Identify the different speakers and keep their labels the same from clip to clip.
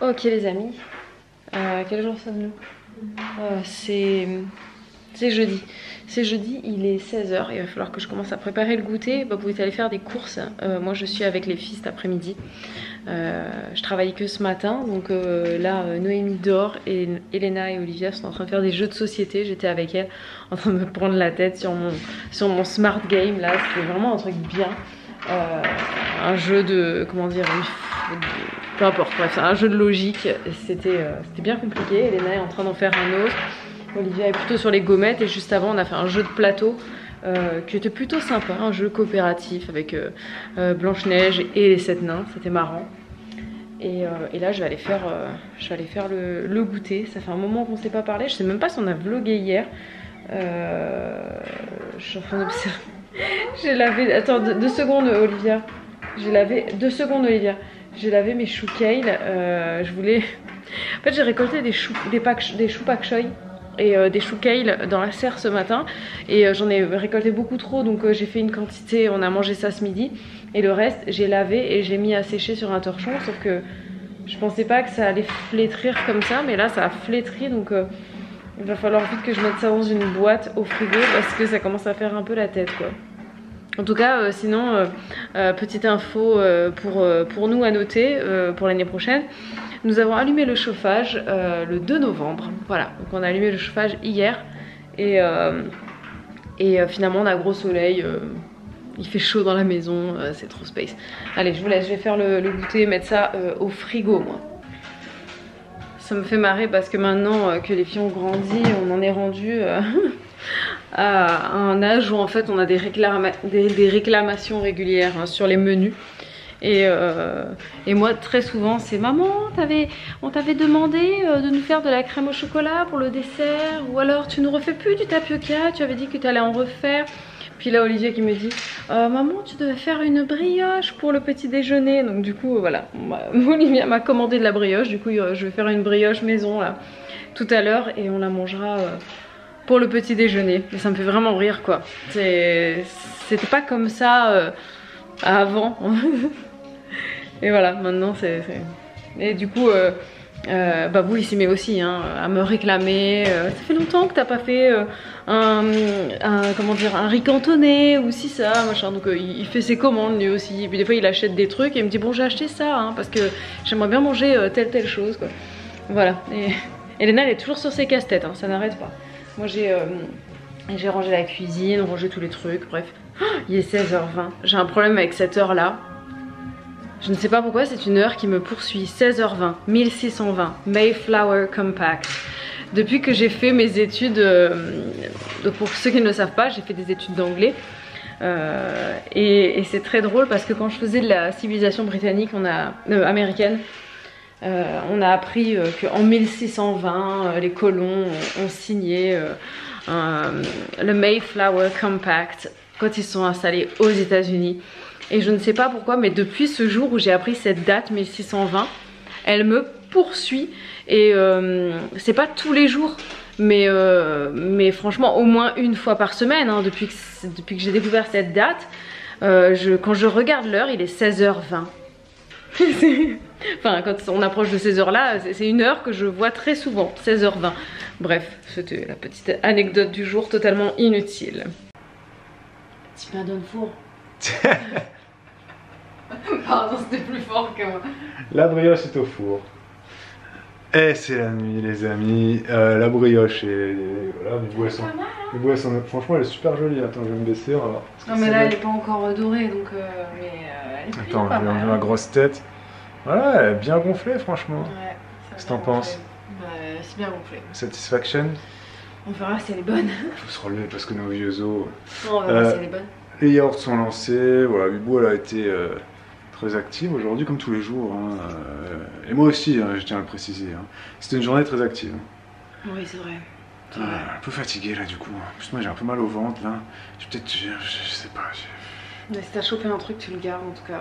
Speaker 1: Ok les amis, euh, quel jour sommes-nous euh, C'est jeudi. C'est jeudi, il est 16h, il va falloir que je commence à préparer le goûter. Vous pouvez aller faire des courses. Euh, moi je suis avec les filles cet après-midi. je travaille que ce matin, donc là Noémie dort et Elena et Olivia sont en train de faire des jeux de société. J'étais avec elles en train de me prendre la tête sur mon, sur mon smart game là, c'était vraiment un truc bien. un jeu de, comment dire, peu importe, bref, c'est un jeu de logique. C'était euh, c'était bien compliqué. Elena est en train d'en faire un autre. Olivia est plutôt sur les gommettes. Et juste avant, on a fait un jeu de plateau euh, qui était plutôt sympa. Un jeu coopératif avec euh, Blanche-Neige et les sept nains. C'était marrant. Et, là, je vais aller faire, je vais aller faire le, goûter. Ça fait un moment qu'on ne s'est pas parlé. Je sais même pas si on a vlogué hier. je suis en train d'observer. J'ai lavé. Attends, deux, deux secondes, Olivia. J'ai lavé. Deux secondes, Olivia. J'ai lavé mes choux kale. Euh, je voulais. En fait, j'ai récolté des choux, des, des choux pak choi et euh, des choux kale dans la serre ce matin. Et euh, j'en ai récolté beaucoup trop, donc j'ai fait une quantité. On a mangé ça ce midi. Et le reste, j'ai lavé et j'ai mis à sécher sur un torchon. Sauf que je pensais pas que ça allait flétrir comme ça, mais là, ça a flétri. Donc il va falloir vite que je mette ça dans une boîte au frigo parce que ça commence à faire un peu la tête, quoi. En tout cas, euh, sinon, euh, euh, petite info pour, nous à noter pour l'année prochaine. Nous avons allumé le chauffage le 2 novembre. Voilà, donc on a allumé le chauffage hier. Et, et finalement, on a gros soleil. il fait chaud dans la maison, c'est trop space. Allez, je vous laisse, je vais faire le, le goûter, mettre ça au frigo, moi. Ça me fait marrer parce que maintenant que les filles ont grandi, on en est rendu à un âge où en fait on a des, réclamations régulières hein, sur les menus. Euh, et, moi très souvent c'est maman on t'avait demandé euh, de nous faire de la crème au chocolat pour le dessert ou alors tu ne refais plus du tapioca tu avais dit que tu allais en refaire puis là Olivier qui me dit euh, maman tu devais faire une brioche pour le petit déjeuner donc du coup voilà. Olivier m'a commandé de la brioche. Du coup je vais faire une brioche maison là tout à l'heure et on la mangera pour le petit déjeuner. Et ça me fait vraiment rire quoi. C'était pas comme ça euh, avant. et voilà, maintenant c'est... Et du coup, euh, euh, Babou il s'y met aussi hein, à me réclamer. ça fait longtemps que t'as pas fait un, comment dire, un riz cantonné ou si ça, machin. Donc il, fait ses commandes lui aussi. Et puis des fois il achète des trucs et il me dit bon j'ai acheté ça hein, parce que j'aimerais bien manger telle telle chose quoi. Voilà. Et Elena elle est toujours sur ses casse-têtes, hein, ça n'arrête pas. Moi j'ai euh, j'ai rangé la cuisine, rangé tous les trucs, bref. il est 16h20. J'ai un problème avec cette heure là. Je ne sais pas pourquoi, c'est une heure qui me poursuit. 16h20, 1620, Mayflower Compact. Depuis que j'ai fait mes études, euh, pour ceux qui ne le savent pas, j'ai fait des études d'anglais. Euh, et, c'est très drôle parce que quand je faisais de la civilisation britannique, on a, américaine, euh, on a appris euh, qu'en 1620, euh, les colons ont, signé le Mayflower Compact quand ils sont installés aux États-Unis. Et je ne sais pas pourquoi, mais depuis ce jour où j'ai appris cette date 1620, elle me poursuit. Et c'est pas tous les jours, mais, franchement au moins une fois par semaine, hein, depuis que, j'ai découvert cette date. quand je regarde l'heure, il est 16h20. enfin, quand on approche de ces heures-là, c'est une heure que je vois très souvent, 16h20. Bref, c'était la petite anecdote du jour totalement inutile. Petit pain d'un four. Pardon, c'était plus fort que moi.
Speaker 2: La brioche est au four. Et c'est la nuit les amis, euh, la brioche et voilà, les boissons. Les boissons, franchement elle est super jolie, attends je vais me baisser, on va voir.
Speaker 1: Non mais là elle est pas encore dorée donc euh, mais euh, elle est
Speaker 2: Attends, je vais enlever ma grosse tête. Voilà, elle est bien gonflée franchement.
Speaker 1: Ouais,
Speaker 2: Qu'est-ce que t'en penses
Speaker 1: Bah c'est bien gonflé.
Speaker 2: Satisfaction
Speaker 1: On verra si elle est bonne.
Speaker 2: Faut se relever parce que nos vieux os...
Speaker 1: Non, on verra si elle est bonne.
Speaker 2: Les yaourts sont lancés, voilà, Bibou elle a été très active aujourd'hui, comme tous les jours. Hein, euh, et moi aussi, hein, je tiens à le préciser. Hein. C'était une journée très active.
Speaker 1: Oui, c'est vrai.
Speaker 2: Ah, un peu fatigué là, du coup. plus, moi j'ai un peu mal au ventre là. Je peut-être. Je, sais pas.
Speaker 1: Mais si t'as chopé un truc, tu le gardes en tout cas.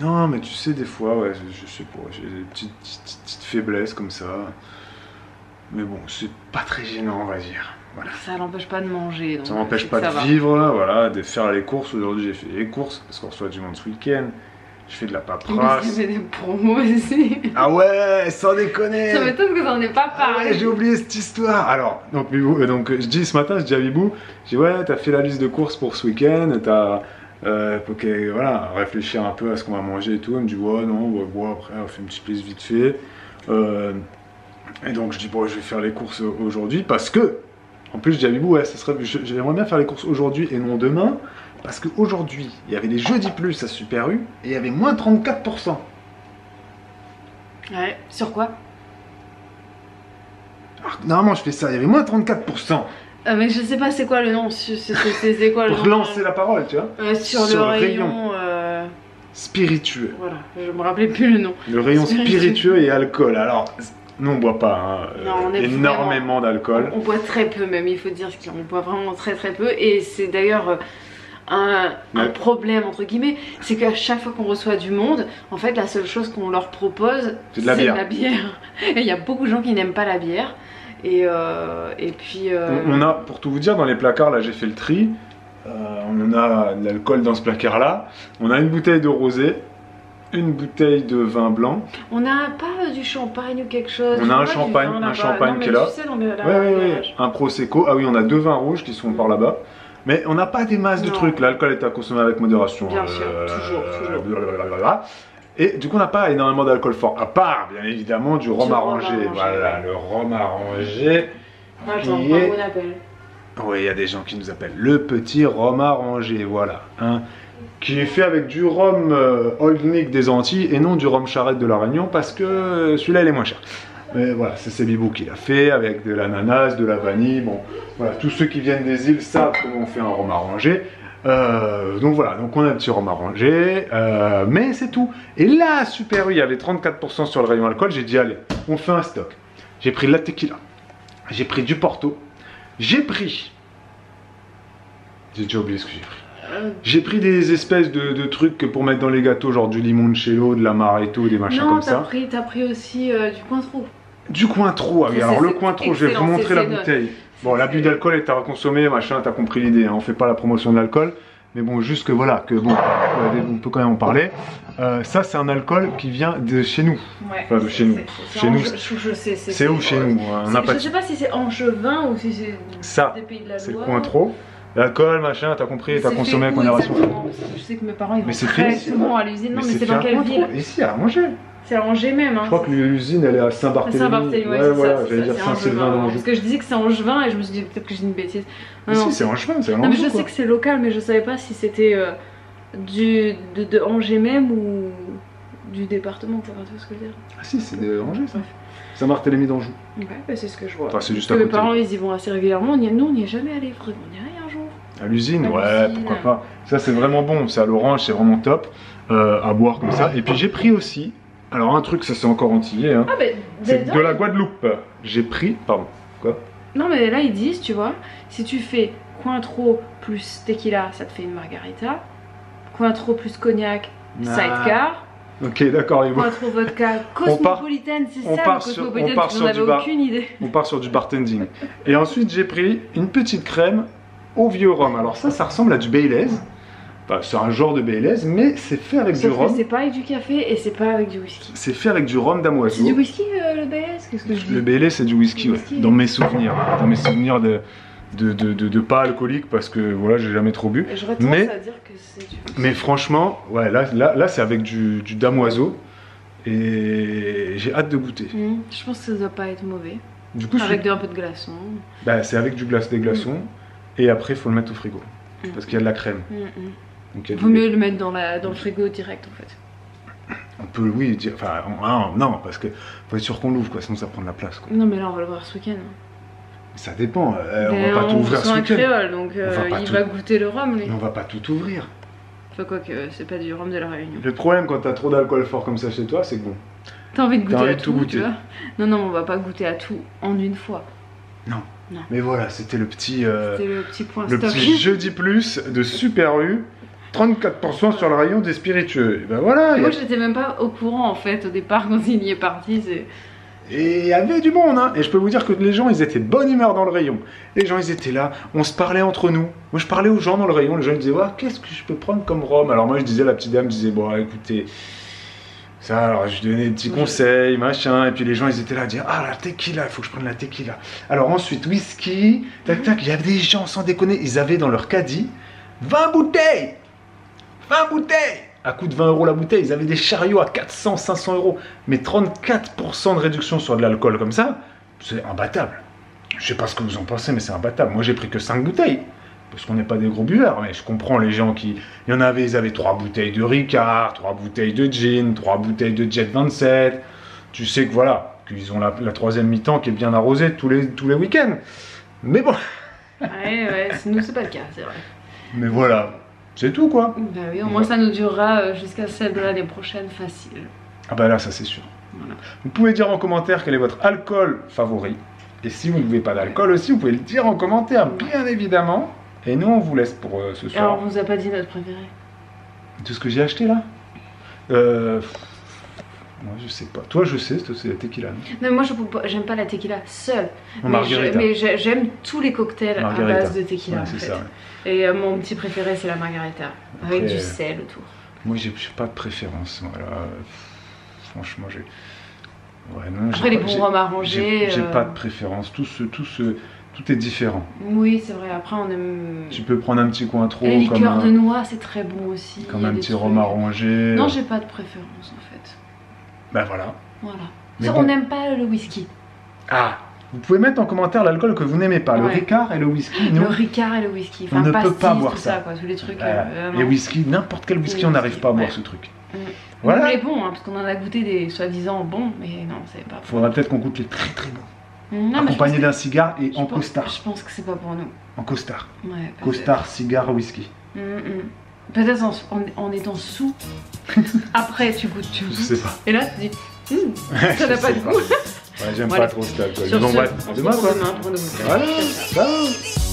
Speaker 2: Non, mais tu sais, des fois, ouais, je, sais pas. J'ai des petites, petites, faiblesses comme ça. Mais bon, c'est pas très gênant, on va dire. Voilà.
Speaker 1: Ça n'empêche pas de manger.
Speaker 2: ça n'empêche pas de vivre, voilà, de faire les courses. Aujourd'hui, j'ai fait les courses parce qu'on reçoit du monde ce week-end. Je fais de la paperasse.
Speaker 1: c'est des promos aussi.
Speaker 2: Ah ouais, sans déconner
Speaker 1: Ça m'étonne que t'en aies pas
Speaker 2: Ah
Speaker 1: parlé.
Speaker 2: ouais, j'ai oublié cette histoire. Alors, donc, euh, donc, je dis ce matin, je dis à Bibou, je dis ouais, t'as fait la liste de courses pour ce week-end, t'as, euh, ok, voilà, réfléchir un peu à ce qu'on va manger et tout. Elle me dit ouais, non, ouais, bon, après, on fait une petite liste vite fait. Euh, et donc, je dis bon, je vais faire les courses aujourd'hui parce que, en plus, je dis à Bibou, ouais, ça serait, j'aimerais bien faire les courses aujourd'hui et non demain. Parce qu'aujourd'hui, il y avait les jeudis plus à Super U et il y avait moins 34%.
Speaker 1: Ouais, sur quoi?
Speaker 2: Alors, normalement, je fais ça, il y avait moins 34%.
Speaker 1: Euh, Mais je sais pas c'est quoi le nom. C'est quoi le
Speaker 2: Pour
Speaker 1: nom
Speaker 2: lancer la parole, tu vois.
Speaker 1: Euh, sur,
Speaker 2: sur
Speaker 1: le rayon. euh,
Speaker 2: Spiritueux.
Speaker 1: Voilà, je me rappelais plus le nom.
Speaker 2: Le rayon
Speaker 1: Spiritueux.
Speaker 2: spiritueux et alcool. Alors, nous on boit pas hein, euh,
Speaker 1: Non, on
Speaker 2: énormément d'alcool.
Speaker 1: On boit très peu même, il faut dire qu'on boit vraiment très très peu. Et c'est d'ailleurs un, problème entre guillemets, c'est qu'à chaque fois qu'on reçoit du monde, en fait la seule chose qu'on leur propose,
Speaker 2: C'est de la bière.
Speaker 1: bière. Et il y a beaucoup de gens qui n'aiment pas la bière. Et, euh, et puis... euh,
Speaker 2: On, on a, pour tout vous dire, dans les placards, là j'ai fait le tri. Euh, on a de l'alcool dans ce placard-là. On a une bouteille de rosé, une bouteille de vin blanc.
Speaker 1: on n'a pas du champagne ou quelque chose.
Speaker 2: On a un champagne, un champagne qui est là.
Speaker 1: tu sais, la-
Speaker 2: Ouais, ouais, ouais. Un prosecco. Ah oui, on a deux vins rouges qui sont par là-bas. Mais on n'a pas des masses de
Speaker 1: Non.
Speaker 2: trucs. L'alcool est à consommer avec modération.
Speaker 1: Bien sûr, toujours, toujours.
Speaker 2: blablabla. Et du coup, on n'a pas énormément d'alcool fort. À part, bien évidemment, du rhum arrangé. Voilà, le rhum arrangé.
Speaker 1: Attends,
Speaker 2: qui est-
Speaker 1: on appelle
Speaker 2: Oui, il y a des gens qui nous appellent le petit rhum arrangé, voilà. Hein, qui est fait avec du rhum euh, Old Nick des Antilles et non du rhum charrette de la Réunion parce que euh, celui-là il est moins cher. Mais voilà, c'est Bibou qui l'a fait avec de l'ananas, de la vanille. Bon, voilà, tous ceux qui viennent des îles savent comment on fait un rhum arrangé. Euh, donc voilà, donc on a un petit rhum arrangé, euh, mais c'est tout. Et là, super, il y avait 34% sur le rayon alcool. J'ai dit, allez, on fait un stock. J'ai pris de la tequila, j'ai pris du porto, j'ai pris. J'ai déjà oublié ce que j'ai pris. J'ai pris des espèces de, de trucs pour mettre dans les gâteaux, genre du limoncello, de l'amaretto, des machins
Speaker 1: Non,
Speaker 2: comme
Speaker 1: t'as
Speaker 2: ça.
Speaker 1: pris, t'as pris aussi euh, du cointreau.
Speaker 2: Du cointreau, ah oui, alors le cointreau, je vais vous montrer la bouteille. Bon, l'abus d'alcool est à consommer, machin, t'as compris l'idée, hein, on fait pas la promotion de l'alcool, mais bon, juste que voilà, que bon, euh, on peut quand même en parler. Euh, ça, c'est un alcool qui vient de chez nous.
Speaker 1: Ouais.
Speaker 2: Enfin, de chez nous. Chez nous,
Speaker 1: c'est.
Speaker 2: Où chez nous On pas
Speaker 1: Je sais pas si c'est angevin ou si c'est
Speaker 2: Ça,
Speaker 1: des pays de la
Speaker 2: c'est le
Speaker 1: Loire.
Speaker 2: cointreau. L'alcool, machin, t'as compris, t'as consommé avec modération.
Speaker 1: Je sais que mes parents ils vont très
Speaker 2: ici.
Speaker 1: souvent à l'usine. Non, mais c'est dans quelle ville
Speaker 2: Ici, à Angers.
Speaker 1: C'est à Angers même. Hein,
Speaker 2: Je crois que l'usine, elle est à Saint-Barthélemy.
Speaker 1: Saint-Barthélemy, ouais,
Speaker 2: voilà, j'allais dire Saint-Sylvain
Speaker 1: Angevin. Parce que je disais que c'est angevin et je me suis dit peut-être que j'ai une bêtise.
Speaker 2: Mais si, c'est Angevin, c'est à
Speaker 1: Non, mais je sais que c'est local, mais je savais pas si c'était euh, du de, de Angers même ou du département. Tu vois ce que je veux dire
Speaker 2: Ah si, c'est de Angers, ça. Saint-Barthélemy d'Anjou.
Speaker 1: Ouais, bah, c'est ce que je vois.
Speaker 2: Enfin, c'est juste
Speaker 1: Parce
Speaker 2: à
Speaker 1: que mes parents ils y vont assez régulièrement. On y est- Nous on n'y est jamais allé. Faudrait qu'on y aille un jour.
Speaker 2: À l'usine, ouais, pourquoi pas. Ça, c'est vraiment bon. C'est à l'orange, c'est vraiment top euh, à boire comme ça. Et puis, j'ai pris aussi. Alors, un truc, ça c'est encore antillais. Hein.
Speaker 1: Ah, mais
Speaker 2: C'est de la Guadeloupe. J'ai pris. Pardon.
Speaker 1: Non, mais là, ils disent, tu vois, si tu fais Cointreau plus tequila, ça te fait une margarita. Cointreau plus cognac, sidecar.
Speaker 2: Ok, d'accord, Ivo.
Speaker 1: Cointreau vodka, cosmopolitaine, c'est ça,
Speaker 2: part
Speaker 1: le
Speaker 2: sur- on part sur du bar.
Speaker 1: aucune idée.
Speaker 2: On part sur du bartending. Et ensuite, j'ai pris une petite crème au vieux rhum. Alors, ça, ça ressemble à du Baileys. C'est un genre de Baileys, mais c'est fait avec du
Speaker 1: Sauf
Speaker 2: rhum.
Speaker 1: c'est pas avec du café et c'est pas avec du whisky.
Speaker 2: C'est fait avec du rhum
Speaker 1: C'est
Speaker 2: damoiseau.
Speaker 1: du whisky euh, le BS Qu'est-ce que je dis?
Speaker 2: Le Baileys, c'est du whisky, ouais.
Speaker 1: whisky.
Speaker 2: Dans mes souvenirs. Dans mes souvenirs de, de, de, de- de pas alcoolique, parce que voilà, j'ai jamais trop bu.
Speaker 1: Tendance
Speaker 2: Mais-
Speaker 1: à dire que c'est du whisky.
Speaker 2: Mais franchement, ouais, là, là, là c'est avec du, du damoiseau. Et j'ai hâte de goûter.
Speaker 1: Hmm, Je pense que ça doit pas être mauvais.
Speaker 2: Du coup, je
Speaker 1: Avec un peu de glaçon.
Speaker 2: bah, c'est avec du glace des glaçons. Et après, il faut le mettre au frigo.
Speaker 1: Mm.
Speaker 2: Parce qu'il y a de la crème.
Speaker 1: Hmm.
Speaker 2: Donc, il
Speaker 1: Vaut mieux le mettre dans, la, dans le frigo direct en fait.
Speaker 2: On peut, oui, dire. Enfin, non, non, parce que faut être sûr qu'on l'ouvre, quoi, sinon ça prend de la place. Quoi.
Speaker 1: Non mais là on va le voir ce week-end.
Speaker 2: Ça dépend. euh, on va pas tout ouvrir ce week-end.
Speaker 1: créole donc
Speaker 2: On
Speaker 1: euh,
Speaker 2: va pas
Speaker 1: il
Speaker 2: tout-
Speaker 1: va goûter le rhum.
Speaker 2: Mais on va pas tout ouvrir.
Speaker 1: Enfin quoi que c'est pas du rhum de la Réunion.
Speaker 2: Le problème quand t'as trop d'alcool fort comme ça chez toi, c'est que bon.
Speaker 1: T'as envie de goûter
Speaker 2: envie
Speaker 1: à
Speaker 2: de
Speaker 1: tout, tu vois. Non non on va pas goûter à tout en une fois.
Speaker 2: Mais voilà, c'était le petit. euh,
Speaker 1: le petit point
Speaker 2: Le petit jeudi plus de Super U, 34% sur le rayon des spiritueux. Et ben voilà, il y a-
Speaker 1: Moi j'étais même pas au courant en fait au départ quand il y est parti.
Speaker 2: Et il y avait du monde, hein. Et je peux vous dire que les gens, ils étaient de bonne humeur dans le rayon. Les gens, ils étaient là, on se parlait entre nous. Moi, je parlais aux gens dans le rayon. Les gens, ils disaient, ouais, qu'est-ce que je peux prendre comme rhum? Alors moi, je disais, la petite dame disait, bon, écoutez, ça, alors je donnais des petits conseils, machin. Et puis les gens, ils étaient là à dire, ah, la tequila, il faut que je prenne la tequila. Alors ensuite, whisky, tac, tac. Il y avait des gens, sans déconner, ils avaient dans leur caddie 20 bouteilles 20 bouteilles à coût de 20 euros la bouteille. Ils avaient des chariots à 400, 500 euros. Mais 34% de réduction sur de l'alcool comme ça, c'est imbattable. Je sais pas ce que vous en pensez, mais c'est imbattable. Moi, j'ai pris que 5 bouteilles. Parce qu'on n'est pas des gros buveurs, mais je comprends les gens qui. Il y en avait, ils avaient 3 bouteilles de Ricard, 3 bouteilles de gin, 3 bouteilles de Jet 27. Tu sais que voilà, qu'ils ont la, la troisième mi-temps qui est bien arrosée tous les, tous les week-ends. Mais bon.
Speaker 1: Ouais, ouais, nous, c'est pas le cas, c'est vrai.
Speaker 2: Mais voilà, c'est tout quoi.
Speaker 1: Bah oui, au moins ça nous durera euh, jusqu'à celle de l'année prochaine, facile.
Speaker 2: Ah bah là, ça c'est sûr.
Speaker 1: Voilà.
Speaker 2: Vous pouvez dire en commentaire quel est votre alcool favori. Et si vous ne buvez pas d'alcool aussi, vous pouvez le dire en commentaire, bien évidemment. Et nous, on vous laisse pour euh, ce soir.
Speaker 1: Alors, on vous a pas dit notre préféré
Speaker 2: Tout ce que j'ai acheté là? Euh... Moi, je sais pas. Toi, je sais, c'est la tequila. non?
Speaker 1: Mais moi, je peux pas- j'aime pas la tequila seule.
Speaker 2: Margarita.
Speaker 1: mais j'ai- j'aime tous les cocktails
Speaker 2: Margarita.
Speaker 1: à base de tequila.
Speaker 2: Ouais,
Speaker 1: en
Speaker 2: c'est
Speaker 1: fait.
Speaker 2: ça. ouais.
Speaker 1: Et euh, mon petit préféré, c'est la margarita. Avec du sel autour.
Speaker 2: Moi, j'ai pas de préférence. Voilà. Franchement, j'ai. Ouais, non,
Speaker 1: Après, les
Speaker 2: pas-
Speaker 1: bons
Speaker 2: j'ai- pas de préférence. Tout, ce, tout, ce, tout est différent.
Speaker 1: Oui, c'est vrai. Après, on aime.
Speaker 2: Tu peux prendre un petit coin trop, comme
Speaker 1: liqueurs
Speaker 2: un,
Speaker 1: de noix, c'est très bon aussi.
Speaker 2: comme un petit rhum arrangé.
Speaker 1: Non, j'ai pas de préférence en fait.
Speaker 2: Ben voilà.
Speaker 1: Voilà.
Speaker 2: Mais bon.
Speaker 1: On n'aime pas le whisky.
Speaker 2: Ah Vous pouvez mettre en commentaire l'alcool que vous n'aimez pas. Le. Ricard et le whisky, nous.
Speaker 1: Le Ricard et le whisky.
Speaker 2: On ne peut pas boire ça.
Speaker 1: quoi. Tous les trucs. Euh,
Speaker 2: Les
Speaker 1: non.
Speaker 2: whisky, n'importe quel whisky,
Speaker 1: Les
Speaker 2: on n'arrive pas à boire ce truc.
Speaker 1: Mm.
Speaker 2: Voilà.
Speaker 1: Nous, les bons, hein, parce qu'on en a goûté des soi-disant bons, mais non, c'est pas.
Speaker 2: Faudra peut-être qu'on goûte les très très bons.
Speaker 1: Non, je
Speaker 2: Accompagné d'un cigare et en
Speaker 1: je pense-
Speaker 2: costard.
Speaker 1: Je pense que c'est pas pour nous.
Speaker 2: En costard.
Speaker 1: Ouais.
Speaker 2: Costard, cigare, whisky.
Speaker 1: Mm, mm. Peut-être en, en- en étant sous. Après, tu goûtes, tu
Speaker 2: Je
Speaker 1: goûtes.
Speaker 2: sais pas.
Speaker 1: Et là, tu dis, Hum, ça n'a
Speaker 2: Je
Speaker 1: pas de goût.
Speaker 2: Ouais, j'aime
Speaker 1: Voilà.
Speaker 2: pas trop cet alcool.
Speaker 1: Se
Speaker 2: demain quoi.
Speaker 1: demain pour.
Speaker 2: Voilà, ciao